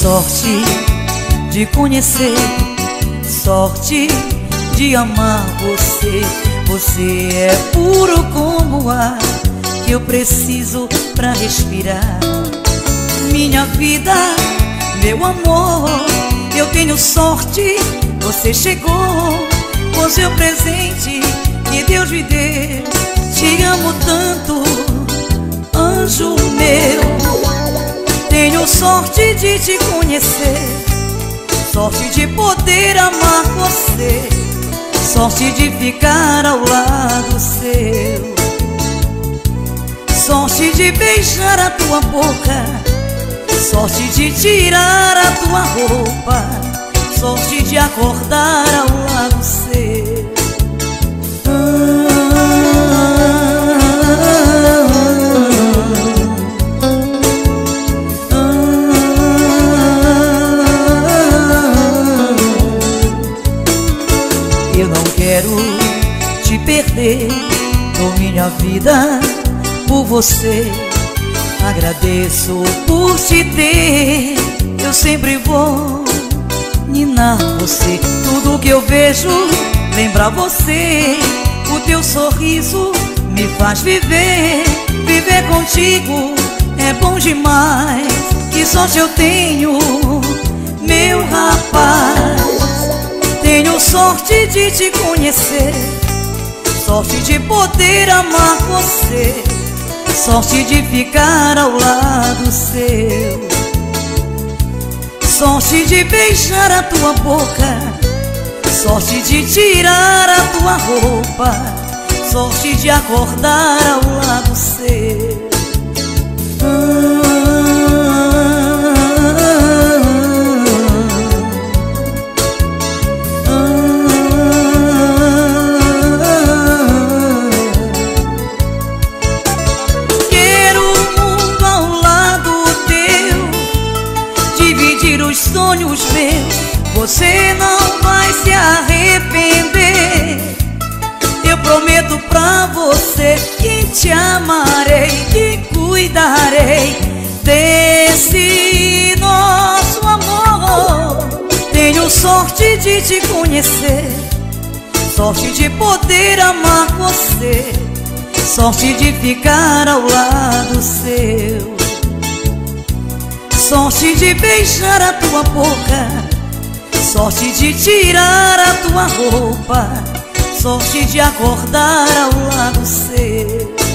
sorte de conhecer, sorte de amar você. Você é puro como o ar que eu preciso pra respirar. Minha vida, meu amor, eu tenho sorte, você chegou com seu presente que Deus me deu. Te amo tanto, anjo. Tenho sorte de te conhecer, sorte de poder amar você, sorte de ficar ao lado seu, sorte de beijar a tua boca, sorte de tirar a tua roupa, sorte de acordar ao lado perder, dou minha vida por você. Agradeço por te ter, eu sempre vou ninar você. Tudo que eu vejo lembra você. O teu sorriso me faz viver, viver contigo é bom demais. Que sorte eu tenho, meu rapaz. Tenho sorte de te conhecer, sorte de poder amar você, sorte de ficar ao lado seu, sorte de beijar a tua boca, sorte de tirar a tua roupa, sorte de acordar ao lado dividir os sonhos meus. Você não vai se arrepender. Eu prometo pra você que te amarei, que cuidarei desse nosso amor. Tenho sorte de te conhecer, sorte de poder amar você, sorte de ficar ao lado seu, sorte de beijar a tua boca, sorte de tirar a tua roupa sorte de acordar ao lado seu.